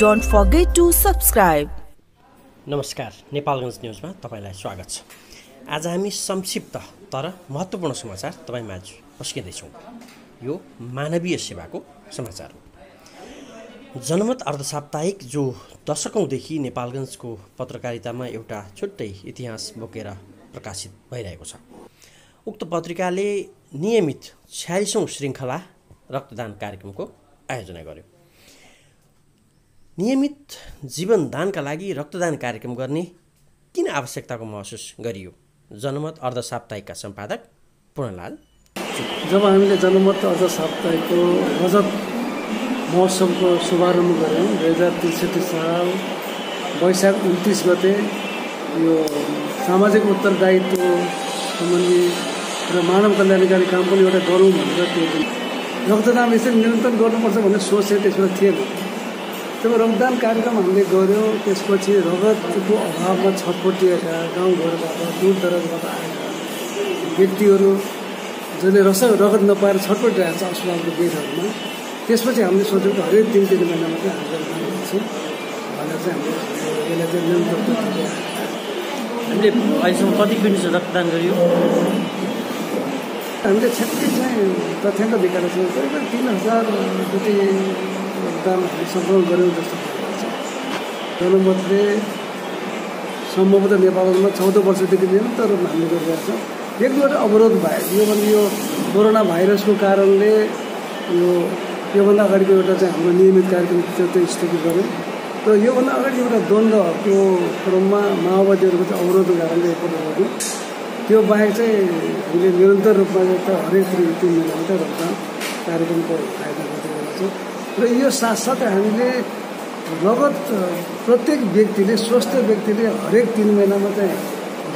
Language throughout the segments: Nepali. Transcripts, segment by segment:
Don't forget to subscribe. नमस्कार नेपालगञ्ज न्युजमा तपाईँलाई स्वागत छ। आज हामी संक्षिप्त तर महत्त्वपूर्ण समाचार तपाईँमाझ पस्किँदैछौँ यो मानवीय सेवाको समाचार हो। जनमत अर्धसाप्ताहिक जो दशकौँदेखि नेपालगञ्जको पत्रकारितामा एउटा छुट्टै इतिहास बोकेर प्रकाशित भइरहेको छ। उक्त पत्रिकाले नियमित छ्यालिसौँ श्रृङ्खला रक्तदान कार्यक्रमको आयोजना गर्यो। नियमित जीवनदानका लागि रक्तदान कार्यक्रम गर्ने किन आवश्यकताको महसुस गरियो? जनमत अर्ध साप्ताहिकका सम्पादक पूर्णलाल जब हामीले जनमत अर्ध साप्ताहिकको रजत महोत्सवको शुभारम्भ गऱ्यौँ दुई हजार त्रिसठी साल वैशाख उन्तिस गते यो सामाजिक उत्तरदायित्व सम्बन्धी र मानव कल्याणकारी काम पनि एउटा गरौँ भनेर त्यो रक्तदान यसरी निरन्तर गर्नुपर्छ भन्ने सोच चाहिँ त्यसमा थिएन। जब रक्तदान कार्यक्रम हामीले गऱ्यौँ त्यसपछि रगतको अभावमा छटपटिएका गाउँघरबाट दूर दराजबाट आएका व्यक्तिहरू जसले रस रगत नपाएर छटपटिरहेको छ अस्पतालको बेडहरूमा त्यसपछि हामीले सोच्यौँ कि हरेक तिन तिन महिनामा चाहिँ हामीले गर्छौँ। भनेर चाहिँ हामीले यसलाई चाहिँ निरन्तर हामीले अहिलेसम्म कति पिँढी रक्तदान गरियो? हामीले छ्याट्टै चाहिँ तथ्याङ्क देखाएर छौँ। करिब तिन हजार जति हामी सङ्कलन गऱ्यौँ जस्तो जनमतले सम्भवतः नेपालमा चौध वर्षदेखि निरन्तर हामीले गरिरहेको छौँ एक दुईवटा अवरोध भयो भने यो कोरोना भाइरसको कारणले यो योभन्दा अगाडिको एउटा चाहिँ हाम्रो नियमित कार्यक्रम त्यो स्थगित गऱ्यौँ। र योभन्दा अगाडि एउटा द्वन्द्वको क्रममा माओवादीहरूको चाहिँ अवरोधको कारणले एकपल्ट गऱ्यौँ त्यो बाहेक चाहिँ हामीले निरन्तर रूपमा त हरेक तिन महिनामा चाहिँ कार्यक्रमको आयोजना गर्दै गरेका छौँ। र यो साथसाथै हामीले रगत प्रत्येक व्यक्तिले स्वस्थ व्यक्तिले हरेक तिन महिनामा चाहिँ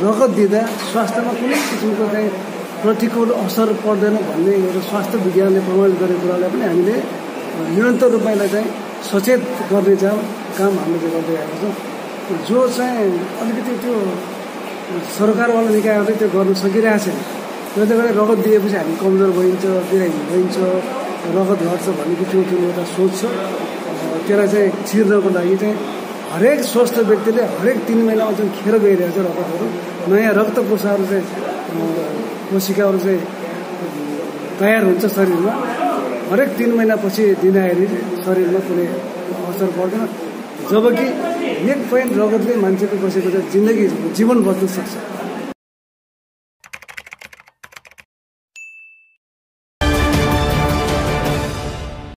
रगत दिँदा स्वास्थ्यमा कुनै किसिमको चाहिँ प्रतिकूल असर पर्दैन भन्ने एउटा स्वास्थ्य विज्ञानले प्रमाणित गरेको कुरालाई पनि हामीले निरन्तर रूपमा यसलाई चाहिँ सचेत गर्ने चाहिँ काम हामीले गर्दै आएको छौँ। जो चाहिँ अलिकति त्यो सरकारवाला निकायहरूले त्यो गर्न सकिरहेको छैन जसले गर्दा रगत दिएपछि हामी कमजोर भइन्छ बिरामी भइन्छ रगत घट्छ भन्ने किसिमको जुन एउटा सोच छ। त्यसलाई चाहिँ चिर्नको लागि चाहिँ हरेक स्वस्थ व्यक्तिले हरेक तिन महिनामा जुन खेर गइरहेको छ रगतहरू। नयाँ रक्त कोषाहरू चाहिँ कोशिकाहरू चाहिँ तयार हुन्छ शरीरमा। हरेक तिन महिनापछि दिँदाखेरि शरीरमा कुनै असर पर्दैन। जबकि एक पोइन्ट रगतले मान्छेको बसेको चाहिँ जिन्दगी जीवन बच्न सक्छ